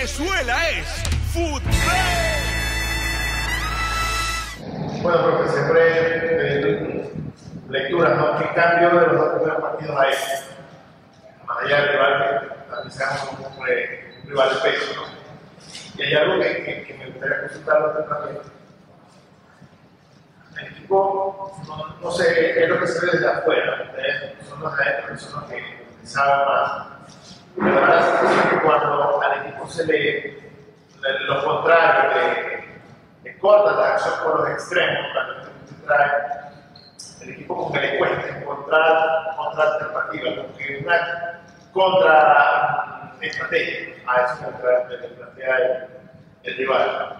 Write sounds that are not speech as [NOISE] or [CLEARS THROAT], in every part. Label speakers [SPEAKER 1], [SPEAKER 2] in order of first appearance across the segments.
[SPEAKER 1] Venezuela es fútbol.
[SPEAKER 2] Bueno, profe, siempre eh, lecturas, ¿no? ¿Qué cambio de los dos primeros partidos hay? Más allá del rival, analizamos como un, rival de peso, ¿no? Y hay algo que, que, que me gustaría consultarlo también. El equipo, no, no, sé, es lo que se ve desde afuera, ustedes son los de adentro, son los que saben más. Pero da la sensación que cuando al equipo se le, lo contrario, le, corta la acción por los extremos, cuando se trae, el equipo como que le cuesta encontrar otra alternativa, como una contra estrategia a eso que le plantea el, el rival.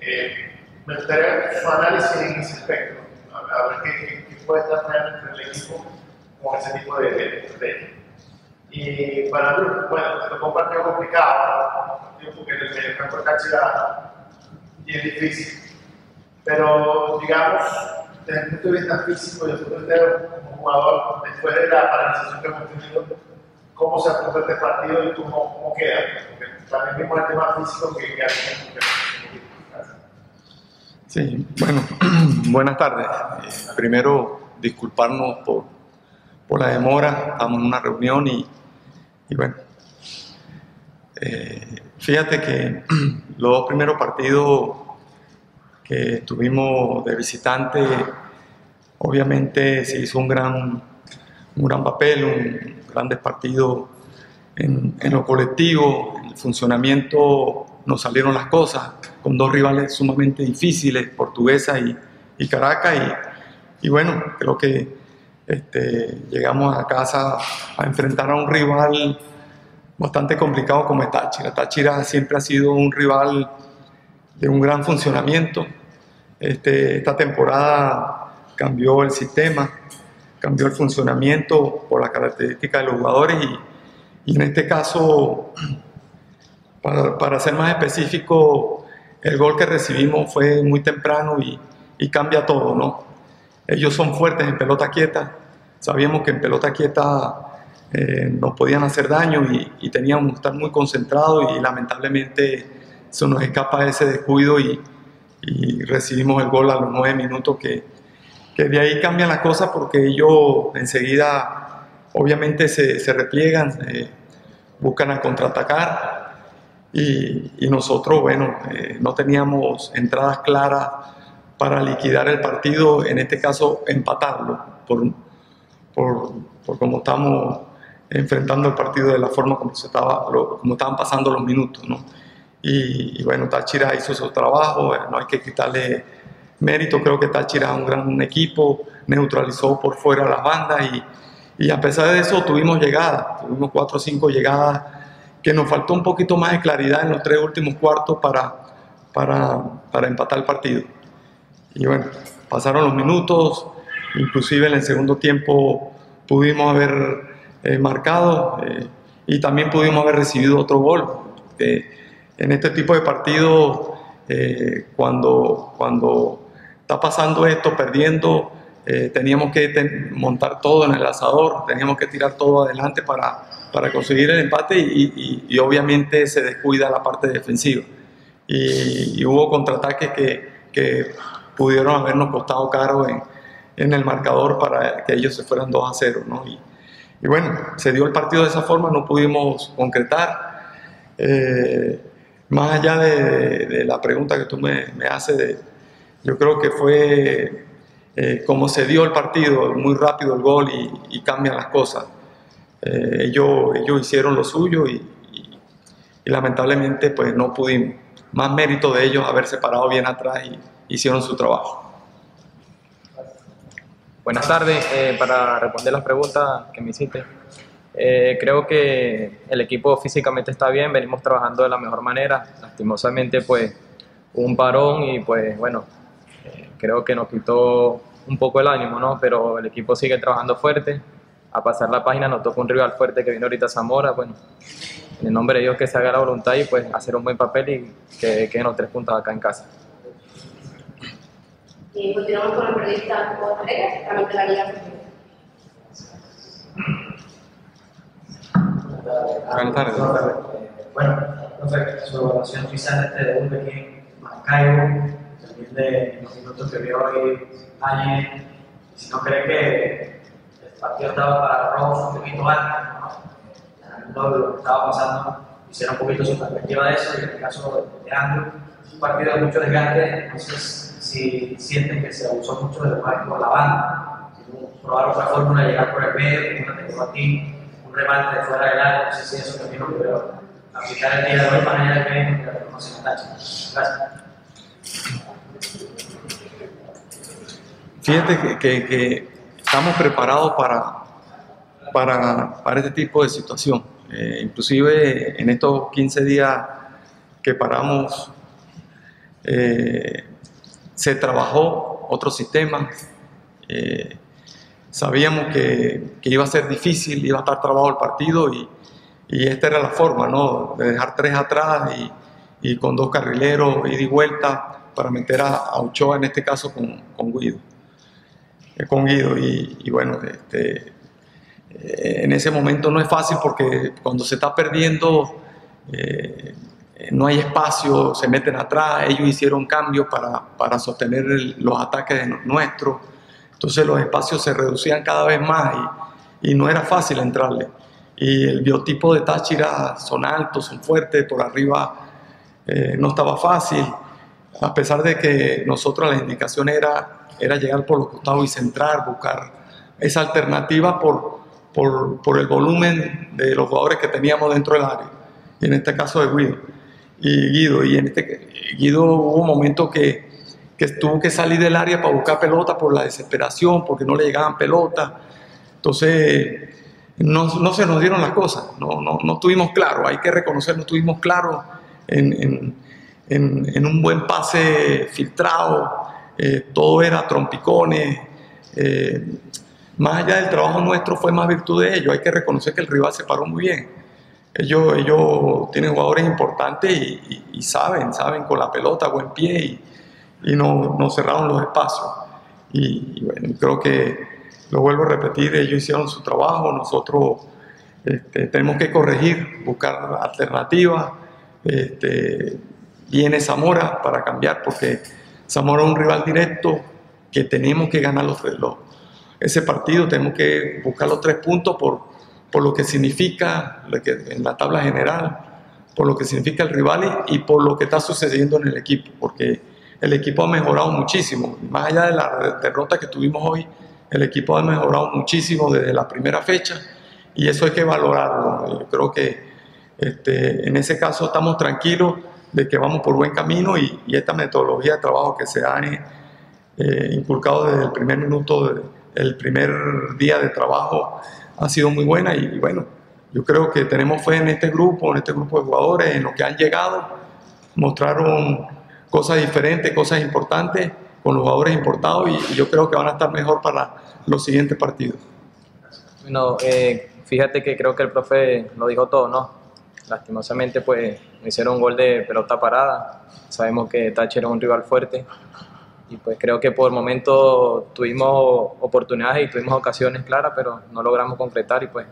[SPEAKER 2] Eh, me gustaría su análisis en ese aspecto, a, ver qué, qué, puede estar entre el equipo con ese tipo de estrategia. Y para mí, bueno, tocó un partido complicado, porque el mediocampo de Táchira es difícil. Pero, digamos, desde el punto de vista físico, yo creo que como jugador, después de la paralización que hemos tenido, cómo se afronta este partido y cómo, cómo queda. Porque también vimos el tema físico que, que,
[SPEAKER 3] Sí, bueno, [CLEARS THROAT] buenas tardes. Primero, disculparnos por, por, la demora, estamos en una reunión y, y bueno, eh, fíjate que [CLEARS THROAT] los dos primeros partidos que tuvimos de visitante, obviamente se hizo un gran, un gran papel, un grandes partidos en, en lo colectivo, en el funcionamiento nos salieron las cosas con dos rivales sumamente difíciles, Portuguesa y, y Caracas, y, y, bueno, creo que este, llegamos a casa a enfrentar a un rival bastante complicado como es Táchira. Táchira siempre ha sido un rival de un gran funcionamiento. Este, esta temporada cambió el sistema, cambió el funcionamiento por las características de los jugadores y, en este caso [CLEARS THROAT] para, para, ser más específico, el gol que recibimos fue muy temprano y, y, cambia todo, ¿no? Ellos son fuertes en pelota quieta, sabíamos que en pelota quieta eh, nos podían hacer daño y, teníamos que estar muy concentrados y lamentablemente se nos escapa ese descuido y, recibimos el gol a los nueve minutos que, que de ahí cambian las cosas porque ellos enseguida obviamente se, se repliegan, eh, buscan a contraatacar y, y nosotros, bueno, eh, no teníamos entradas claras para liquidar el partido, en este caso empatarlo, por, por, por cómo estamos enfrentando el partido de la forma como, se estaba, como estaban pasando los minutos. ¿no? Y, bueno, Táchira hizo su trabajo, no hay que quitarle mérito, creo que Táchira es un gran equipo, neutralizó por fuera las bandas y, y a pesar de eso tuvimos llegadas, tuvimos cuatro o cinco llegadas que nos faltó un poquito más de claridad en los tres últimos cuartos para, para, para empatar el partido. Y bueno, pasaron los minutos, inclusive en el segundo tiempo pudimos haber eh, marcado eh, y también pudimos haber recibido otro gol. Eh, en este tipo de partidos, eh, cuando, cuando está pasando esto, perdiendo, teníamos que montar todo en el asador, teníamos que tirar todo adelante para, para conseguir el empate y, obviamente se descuida la parte defensiva. Y, hubo contraataques que, que, pudieron habernos costado caro en, en, el marcador para que ellos se fueran 2 a 0. ¿no? Y, bueno, se dio el partido de esa forma, no pudimos concretar. Eh, más allá de, de, la pregunta que tú me, me haces, de, yo creo que fue eh, como se dio el partido, muy rápido el gol y, y cambian las cosas. Eh, ellos, ellos hicieron lo suyo y, y, y, lamentablemente pues no pudimos. Más mérito de ellos haberse parado bien atrás y hicieron su trabajo.
[SPEAKER 4] Buenas tardes, eh, para responder las preguntas que me hiciste. Eh, creo que el equipo físicamente está bien, venimos trabajando de la mejor manera. Lastimosamente pues un parón y pues bueno, eh, creo que nos quitó un poco el ánimo, ¿no? Pero el equipo sigue trabajando fuerte, a pasar la página nos toca un rival fuerte que viene ahorita Zamora, bueno, en el nombre de Dios que se haga la voluntad y pues hacer un buen papel y que queden los tres puntos acá en casa.
[SPEAKER 5] Y continuamos con el periodista Rodríguez, también de la Liga
[SPEAKER 3] Buenas tardes.
[SPEAKER 2] Bueno,
[SPEAKER 6] Perfecto, su evaluación quizás de este debut aquí en Maracaibo, también de los minutos que vio hoy Áñez, y si no cree que el partido estaba para Rose un poquito antes, ¿no? Todo lo que estaba pasando, hicieron un poquito su perspectiva de eso, y en el caso de Andrew, un partido de mucho desgaste, entonces si sienten que se abusó mucho del jugar por la banda, si probar otra fórmula, llegar por el medio, como te un remate de fuera del área, no sé si eso también lo pudieron aplicar el día de hoy, manera de que la formación tacha. Gracias.
[SPEAKER 3] Fíjate que estamos preparados para, para, para este tipo de situación. Eh, inclusive en estos 15 días que paramos, eh, se trabajó otro sistema. Eh, sabíamos que, que iba a ser difícil, iba a estar trabajado el partido y, y esta era la forma, ¿no? De dejar tres atrás y, y con dos carrileros, ida y vuelta, para meter a, a Ochoa en este caso con, con Guido. eh, Con Guido. Y, y bueno, este, eh, en ese momento no es fácil porque cuando se está perdiendo eh, no hay espacio, se meten atrás, ellos hicieron cambios para, para sostener los ataques nuestros, entonces los espacios se reducían cada vez más y, y no era fácil entrarle. Y el biotipo de Táchira son altos, son fuertes, por arriba eh, no estaba fácil, a pesar de que nosotros la indicación era, era llegar por los costados y centrar, buscar esa alternativa por, por, por el volumen de los jugadores que teníamos dentro del área, y en este caso de Guido. Guido, y en este Guido hubo momentos que, que tuvo que salir del área para buscar pelota por la desesperación, porque no le llegaban pelotas. Entonces, no, no se nos dieron las cosas, no, no, no tuvimos claro, hay que reconocer, no tuvimos claro en, en, en- en un buen pase filtrado, eh, todo era trompicones. eh, más allá del trabajo nuestro fue más virtud de ellos, hay que reconocer que el rival se paró muy bien. Ellos, ellos tienen jugadores importantes y, saben, saben con la pelota, buen pie y, no, no cerraron los espacios. Y, creo que lo vuelvo a repetir, ellos hicieron su trabajo, nosotros este, tenemos que corregir, buscar alternativas. Este, viene Zamora para cambiar porque Zamora es un rival directo que tenemos que ganar los, los- ese partido, tenemos que buscar los tres puntos por, por lo que significa en la tabla general, por lo que significa el rival y, por lo que está sucediendo en el equipo, porque el equipo ha mejorado muchísimo. Más allá de la derrota que tuvimos hoy, el equipo ha mejorado muchísimo desde la primera fecha y eso hay que valorarlo. Yo creo que este, en ese caso estamos tranquilos de que vamos por buen camino y, y esta metodología de trabajo que se ha eh, inculcado desde el primer minuto, de- el primer día de trabajo, ha sido muy buena y, y bueno, yo creo que tenemos fe en este grupo, en este grupo de jugadores, en lo que han llegado, mostraron cosas diferentes, cosas importantes con los jugadores importados y, y yo creo que van a estar mejor para los siguientes partidos.
[SPEAKER 4] Bueno, eh, fíjate que creo que el profe lo dijo todo, ¿no? Lastimosamente, pues hicieron un gol de pelota parada. Sabemos que Táchira es un rival fuerte y pues creo que por momentos tuvimos oportunidades y tuvimos ocasiones claras, pero no logramos concretar y pues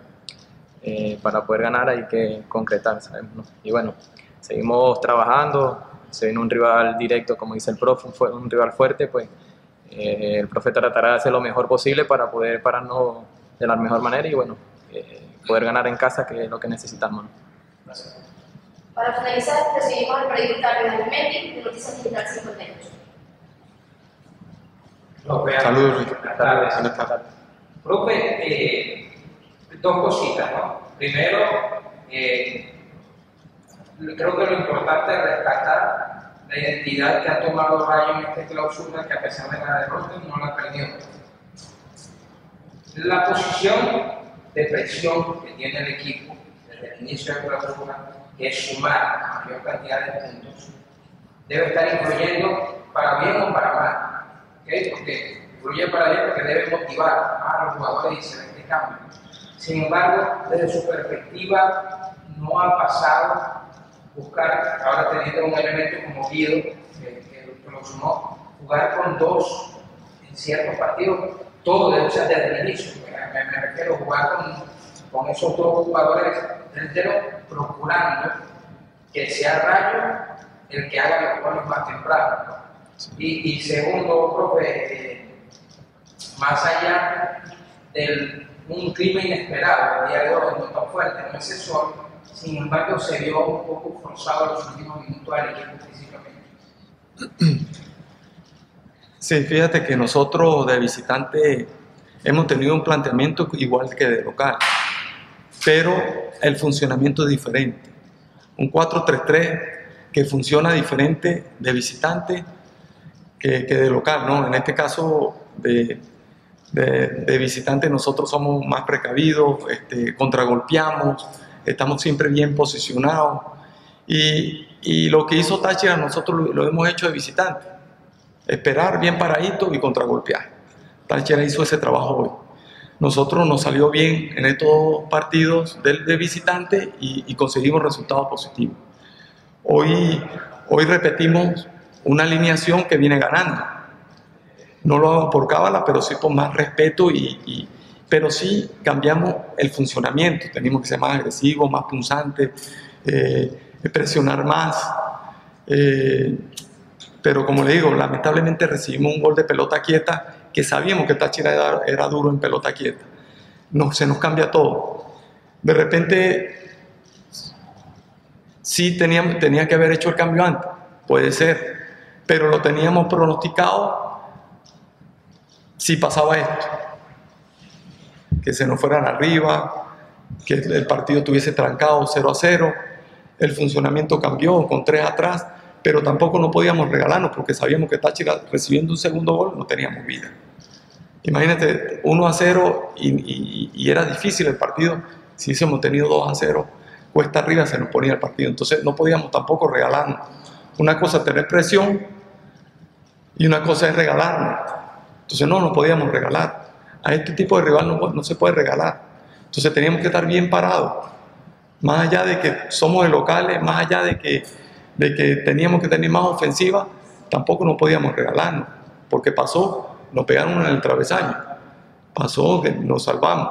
[SPEAKER 4] eh, para poder ganar hay que concretar, sabemos, ¿no? Y bueno, seguimos trabajando, se viene un rival directo, como dice el profe, un, un rival fuerte, pues eh, el profe tratará de hacer lo mejor posible para poder pararnos de la mejor manera y bueno, eh, poder ganar en casa, que es lo que necesitamos. ¿no?
[SPEAKER 5] Para finalizar, recibimos el periodista Leonel Mendy de Noticias Digital 58.
[SPEAKER 3] Saludos.
[SPEAKER 7] Buenas tardes.
[SPEAKER 3] Buenas tardes.
[SPEAKER 7] Profe, eh, dos cositas, ¿no? Primero, eh, creo que lo importante es rescatar la identidad que ha tomado Rayo en esta clausura, que a pesar de la derrota no la perdió. La posición de presión que tiene el equipo desde el inicio de la clausura, que es sumar la mayor cantidad de puntos, debe estar influyendo para bien o para mal. ¿Ok? Porque influye para bien porque debe motivar a los jugadores y hacer este cambio. Sin embargo, desde su perspectiva, no ha pasado buscar, ahora teniendo un elemento como Guido, que, que- lo sumó, jugar con dos en ciertos partidos, todo debe ser desde el inicio. Me, refiero a jugar con, con esos dos jugadores delanteros, procurando que sea Rayo el que haga los goles más temprano. Y, y segundo, eh, más allá de un clima inesperado, el día de hoy no tan fuerte, no es eso, sin embargo se vio un poco forzado en los últimos minutos al equipo físicamente.
[SPEAKER 3] Sí, fíjate que nosotros de visitante hemos tenido un planteamiento igual que de local, pero el funcionamiento es diferente. Un 4-3-3 que funciona diferente de visitante que, que de local, ¿no? En este caso de, de, de visitante nosotros somos más precavidos, este, contragolpeamos, estamos siempre bien posicionados y, y lo que hizo Táchira nosotros lo, hemos hecho de visitante, esperar bien paradito y contragolpear. Táchira hizo ese trabajo hoy. Nosotros nos salió bien en estos partidos de, de visitante y, y conseguimos resultados positivos. Hoy, hoy repetimos una alineación que viene ganando. No lo hago por cábala, pero sí por más respeto y, pero sí cambiamos el funcionamiento. Tenemos que ser más agresivos, más punzantes, eh, presionar más. Eh, pero como le digo, lamentablemente recibimos un gol de pelota quieta que sabíamos que Táchira era, era duro en pelota quieta. No, se nos cambia todo. De repente sí teníamos, tenía que haber hecho el cambio antes, puede ser, pero lo teníamos pronosticado si pasaba esto, que se nos fueran arriba, que el partido estuviese trancado 0 a 0, el funcionamiento cambió con 3 atrás, pero tampoco no podíamos regalarnos porque sabíamos que Táchira recibiendo un segundo gol no teníamos vida. Imagínate, 1 a 0 y, y- y era difícil el partido. Si hubiésemos tenido 2 a 0, cuesta arriba se nos ponía el partido. Entonces no podíamos tampoco regalarnos. Una cosa es tener presión y una cosa es regalarnos. Entonces no nos podíamos regalar. A este tipo de rival no, no se puede regalar. Entonces teníamos que estar bien parados. Más allá de que somos de locales, más allá de que, de que teníamos que tener más ofensiva, tampoco nos podíamos regalarnos. Porque pasó, nos pegaron en el travesaño. Pasó nos salvamos.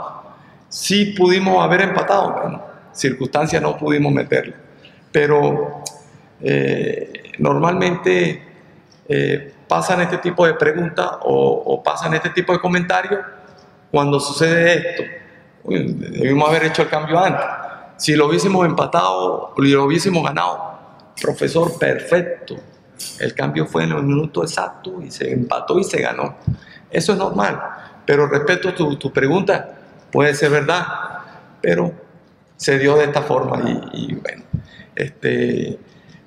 [SPEAKER 3] Sí pudimos haber empatado, bueno, circunstancias no pudimos meterle. Pero eh, normalmente eh, pasan este tipo de preguntas o, pasan este tipo de comentarios cuando sucede esto. Debimos haber hecho el cambio antes. Si lo hubiésemos empatado o lo hubiésemos ganado, profesor, perfecto. El cambio fue en el minuto exacto y se empató y se ganó. Eso es normal. Pero respeto tu, tu pregunta, puede ser verdad, pero se dio de esta forma y, y bueno, este,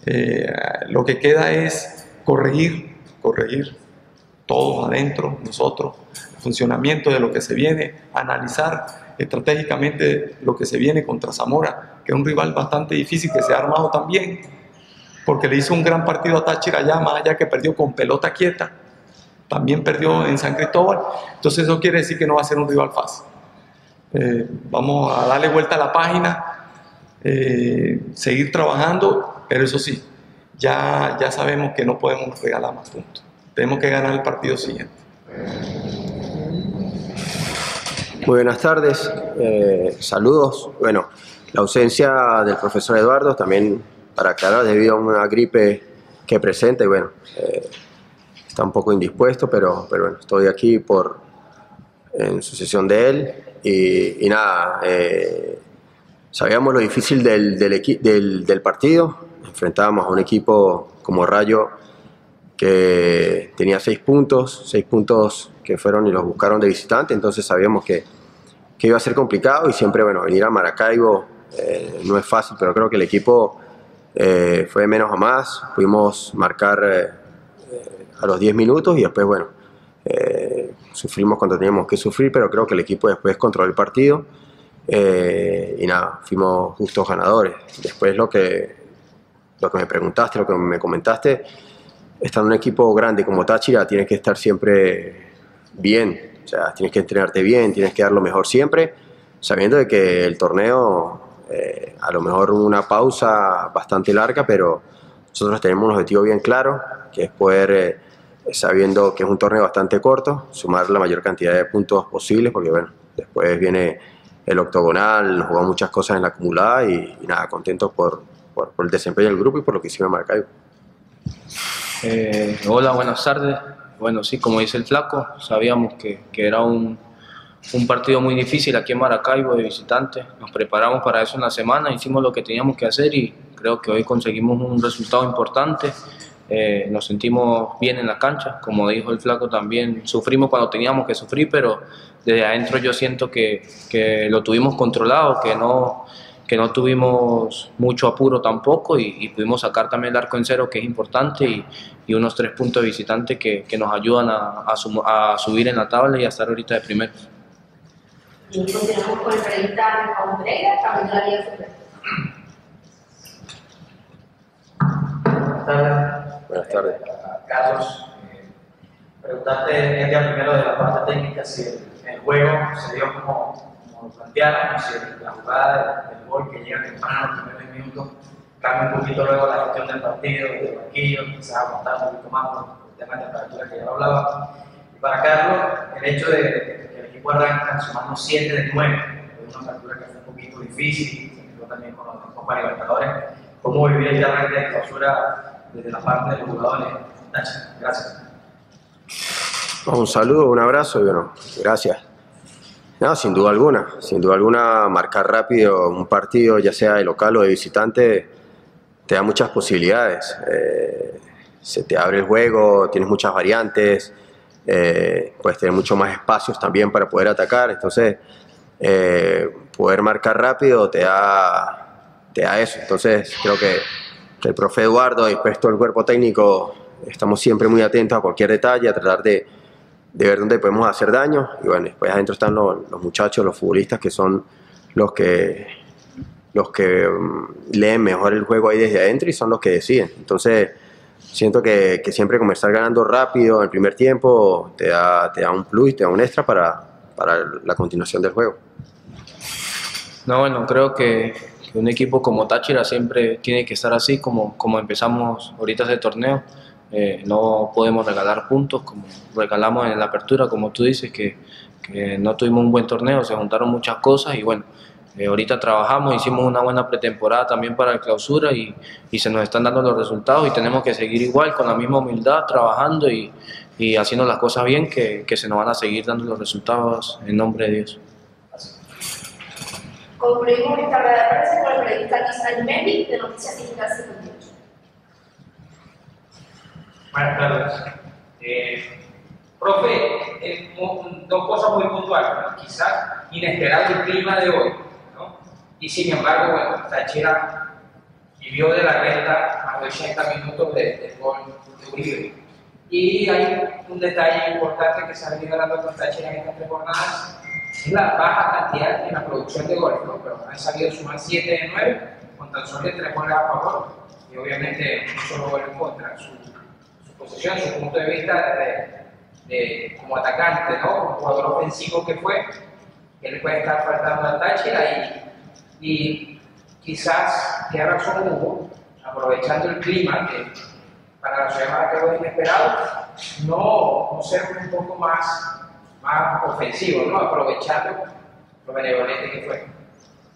[SPEAKER 3] eh, lo que queda es corregir, corregir todos adentro, nosotros, el funcionamiento de lo que se viene, analizar estratégicamente lo que se viene contra Zamora, que es un rival bastante difícil que se ha armado también, porque le hizo un gran partido a Táchira allá, más allá que perdió con pelota quieta, también perdió en San Cristóbal, entonces eso quiere decir que no va a ser un rival fácil. Eh, vamos a darle vuelta a la página, eh, seguir trabajando, pero eso sí, ya, ya sabemos que no podemos regalar más puntos. Tenemos que ganar el partido siguiente.
[SPEAKER 8] Muy buenas tardes, eh, saludos. Bueno, la ausencia del profesor Eduardo también para aclarar debido a una gripe que presenta y bueno, eh, está un poco indispuesto, pero, pero bueno, estoy aquí por en sucesión de él y, y nada, eh, sabíamos lo difícil del, del, del, del partido, enfrentábamos a un equipo como Rayo que tenía seis puntos, seis puntos que fueron y los buscaron de visitante, entonces sabíamos que, que iba a ser complicado y siempre, bueno, venir a Maracaibo eh, no es fácil, pero creo que el equipo eh, fue de menos a más, pudimos marcar eh, a los 10 minutos y después, bueno, eh, sufrimos cuando teníamos que sufrir, pero creo que el equipo después controló el partido eh, y nada, fuimos justos ganadores. Después lo que, lo que me preguntaste, lo que me comentaste, estar en un equipo grande como Táchira tienes que estar siempre bien, o sea, tienes que entrenarte bien, tienes que dar lo mejor siempre, sabiendo de que el torneo, eh, a lo mejor una pausa bastante larga, pero nosotros tenemos un objetivo bien claro, que es poder, eh, sabiendo que es un torneo bastante corto, sumar la mayor cantidad de puntos posibles, porque bueno, después viene el octogonal, nos jugamos muchas cosas en la acumulada y, y nada, contentos por, por, por el desempeño del grupo y por lo que hicieron en Maracaibo.
[SPEAKER 9] Eh, hola, buenas tardes. Bueno, sí, como dice el flaco, sabíamos que, que era un, un, partido muy difícil aquí en Maracaibo de visitante. Nos preparamos para eso en la semana, hicimos lo que teníamos que hacer y creo que hoy conseguimos un resultado importante. Eh, nos sentimos bien en la cancha, como dijo el flaco también, sufrimos cuando teníamos que sufrir, pero desde adentro yo siento que, que lo tuvimos controlado, que no, que no tuvimos mucho apuro tampoco y, y, pudimos sacar también el arco en cero, que es importante, y, y unos tres puntos de visitante que, que nos ayudan a, a, sum, a, subir en la tabla y a estar ahorita de primero.
[SPEAKER 5] Y continuamos con Pereira, la Liga.
[SPEAKER 6] Buenas tardes.
[SPEAKER 8] Buenas tardes.
[SPEAKER 6] Carlos, eh, preguntarte el día primero de la parte técnica si el, el juego se dio como, lo plantearon, si la jugada del, gol que llega temprano, los primeros minutos, cambia un poquito luego la gestión del partido, del banquillo, quizás aguantar un poquito más por el tema de temperatura que ya hablaba. Y para Carlos, el hecho de, que el equipo arranca sumando 7 de 9, es una factura que fue un poquito difícil, se también con los Copa Libertadores. ¿Cómo vivir este arranque de clausura desde la parte de los jugadores? Gracias.
[SPEAKER 8] Un saludo, un abrazo y bueno, gracias. No, sin duda alguna, sin duda alguna, marcar rápido un partido, ya sea de local o de visitante, te da muchas posibilidades. Eh, se te abre el juego, tienes muchas variantes, eh, puedes tener mucho más espacios también para poder atacar. Entonces, eh, poder marcar rápido te da, te da eso. Entonces, creo que, el profe Eduardo y pues todo el cuerpo técnico estamos siempre muy atentos a cualquier detalle, a tratar de, de ver dónde podemos hacer daño. Y bueno, después adentro están los, los muchachos, los futbolistas que son los que, los que um, leen mejor el juego ahí desde adentro y son los que deciden. Entonces, siento que, que, siempre comenzar ganando rápido en el primer tiempo te da, te da un plus, te da un extra para, para la continuación del juego.
[SPEAKER 9] No, bueno, creo que un equipo como Táchira siempre tiene que estar así como, como empezamos ahorita ese torneo. Eh, no podemos regalar puntos como regalamos en la apertura, como tú dices, que, no tuvimos un buen torneo, se juntaron muchas cosas y bueno, eh, ahorita trabajamos, hicimos una buena pretemporada también para la clausura y, se nos están dando los resultados y tenemos que seguir igual, con la misma humildad, trabajando y, haciendo las cosas bien, que, se nos van a seguir dando los resultados en nombre de Dios.
[SPEAKER 5] Concluimos esta rueda de prensa con el periodista Luis Alimendi de Noticias Digital 58.
[SPEAKER 7] Buenas tardes. Eh, profe, eh, dos cosas muy puntuales, quizás inesperado el clima de hoy, ¿no? y sin embargo, bueno, Táchira vivió de la renta a 80 minutos del de gol de Uribe. Y hay un detalle importante que se ha venido dando con Táchira en estas tres jornadas, es la baja cantidad en la producción de goles, ¿no? pero han sabido sumar 7 de 9 con tan solo 3 goles a favor, y obviamente un solo gol en contra. Su, posición, su punto de vista de, como atacante, ¿no? como jugador ofensivo que fue, que le puede estar faltando al Táchira y, y quizás qué razón hubo, aprovechando el clima que para la ciudad de Maracaibo es inesperado, no, no ser un poco más, más ofensivo, ¿no? lo benevolente que fue.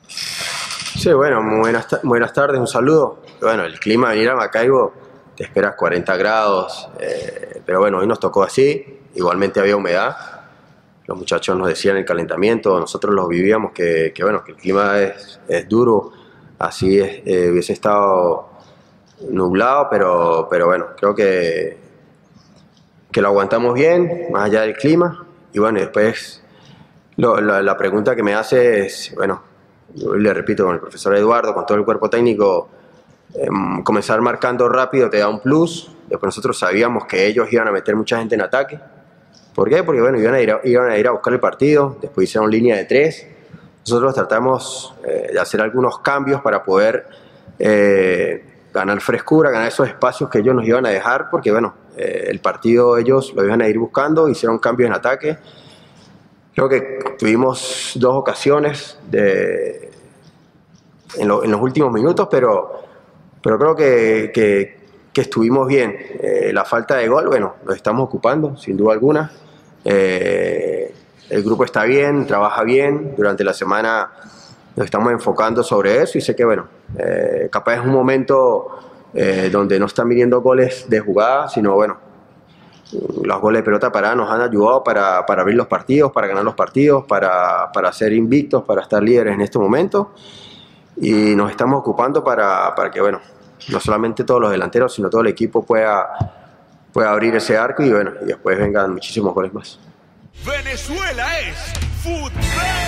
[SPEAKER 8] Sí, bueno, buenas, buenas tardes, un saludo. Bueno, el clima venir a Maracaibo te esperas 40 grados, eh, pero bueno, hoy nos tocó así, igualmente había humedad, los muchachos nos decían el calentamiento, nosotros lo vivíamos, que, que bueno, que el clima es, es duro, así es, eh, hubiese estado nublado, pero, pero bueno, creo que, que lo aguantamos bien, más allá del clima, y bueno, después la, pregunta que me hace es, bueno, le repito con el profesor Eduardo, con todo el cuerpo técnico, eh, comenzar marcando rápido te da un plus. Después nosotros sabíamos que ellos iban a meter mucha gente en ataque. ¿Por qué? Porque bueno, iban a ir a, iban a, ir a buscar el partido, después hicieron línea de tres. Nosotros tratamos eh, de hacer algunos cambios para poder eh, ganar frescura, ganar esos espacios que ellos nos iban a dejar, porque bueno, eh, el partido ellos lo iban a ir buscando, hicieron cambios en ataque. Creo que tuvimos dos ocasiones de, en, lo, en los últimos minutos, pero pero creo que, que, que estuvimos bien. Eh, la falta de gol, bueno, lo estamos ocupando, sin duda alguna. Eh, el grupo está bien, trabaja bien. Durante la semana nos estamos enfocando sobre eso y sé que, bueno, eh, capaz es un momento eh, donde no están viniendo goles de jugada, sino, bueno, los goles de pelota parada nos han ayudado para, para abrir los partidos, para ganar los partidos, para, para, ser invictos, para estar líderes en este momento. Y nos estamos ocupando para, para que, bueno, no solamente todos los delanteros, sino todo el equipo pueda, pueda abrir ese arco y, bueno, y después vengan muchísimos goles más.
[SPEAKER 1] Venezuela es fútbol.